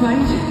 Right?